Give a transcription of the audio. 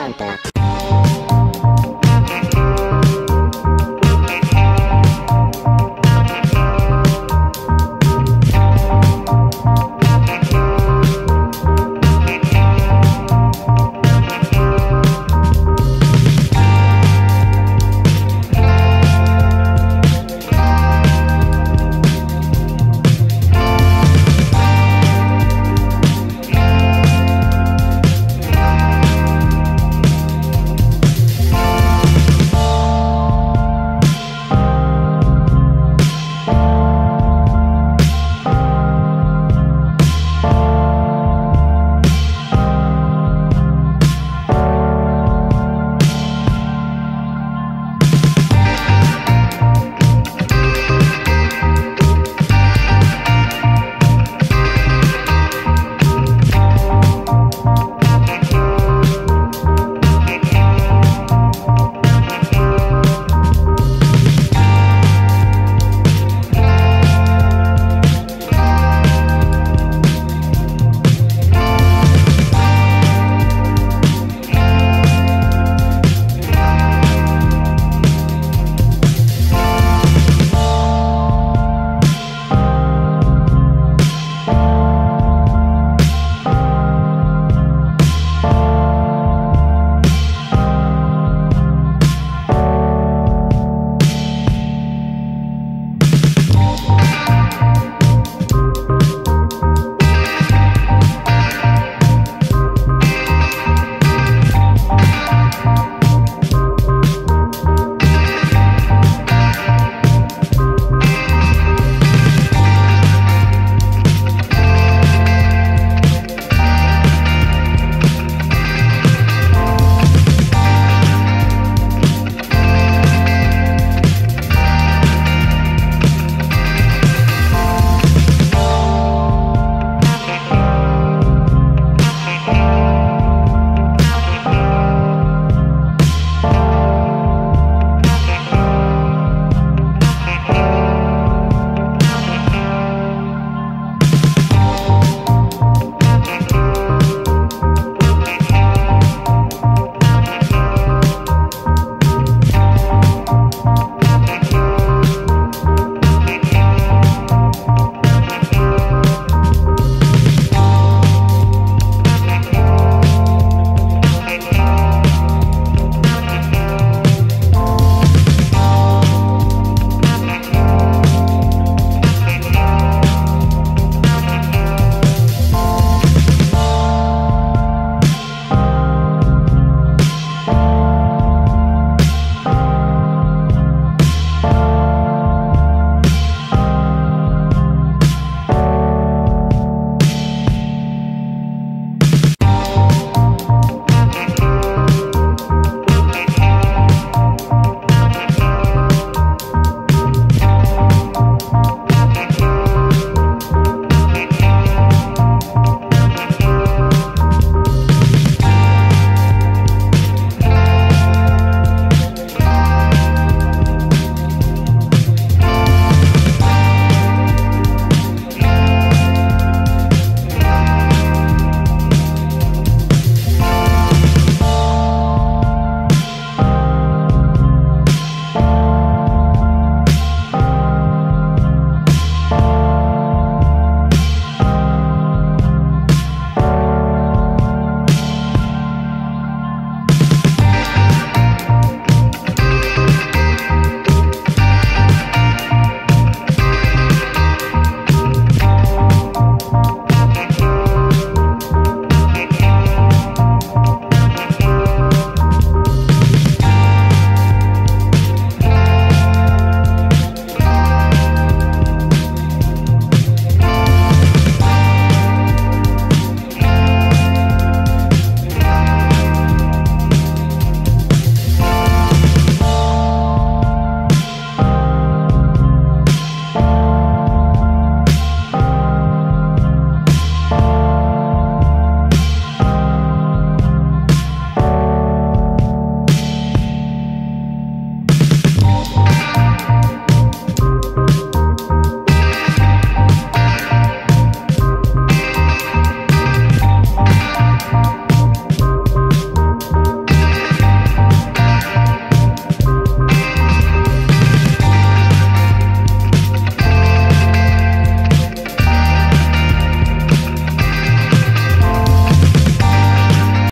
Santa.